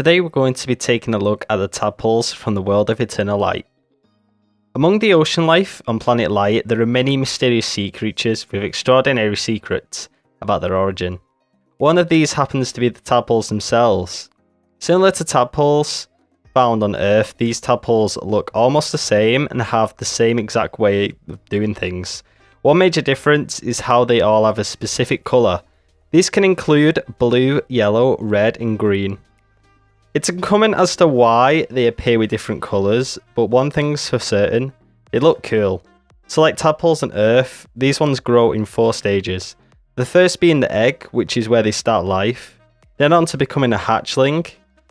Today we're going to be taking a look at the tadpoles from the world of Eternal Light. Among the ocean life on planet Light, there are many mysterious sea creatures with extraordinary secrets about their origin. One of these happens to be the tadpoles themselves. Similar to tadpoles found on Earth, these tadpoles look almost the same and have the same exact way of doing things. One major difference is how they all have a specific colour. These can include blue, yellow, red and green. It's uncommon as to why they appear with different colours, but one thing's for certain, they look cool. So like tadpoles on Earth, these ones grow in four stages. The first being the egg, which is where they start life, then on to becoming a hatchling,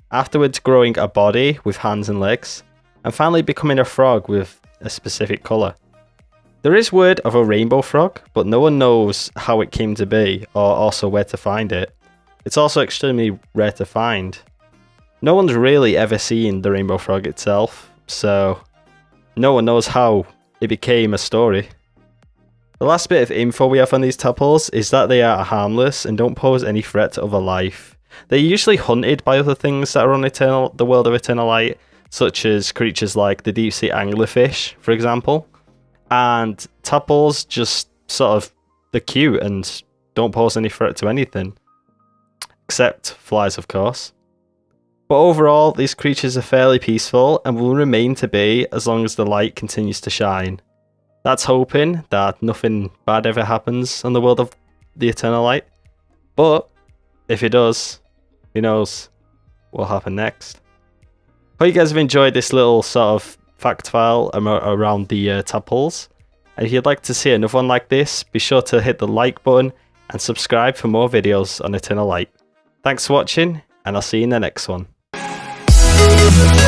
afterwards growing a body with hands and legs, and finally becoming a frog with a specific colour. There is word of a rainbow frog, but no one knows how it came to be or also where to find it. It's also extremely rare to find, no one's really ever seen the rainbow frog itself, so no one knows how it became a story. The last bit of info we have on these tadpoles is that they are harmless and don't pose any threat to other life. They're usually hunted by other things that are on eternal, the world of Eternal Light, such as creatures like the deep sea anglerfish, for example. And tadpoles just sort of they're cute and don't pose any threat to anything, except flies, of course. But overall, these creatures are fairly peaceful and will remain to be as long as the light continues to shine. That's hoping that nothing bad ever happens on the world of the Eternal Light. But if it does, who knows what will happen next. Hope you guys have enjoyed this little sort of fact file around the uh, tadpoles. And if you'd like to see another one like this, be sure to hit the like button and subscribe for more videos on Eternal Light. Thanks for watching, and I'll see you in the next one. We'll be.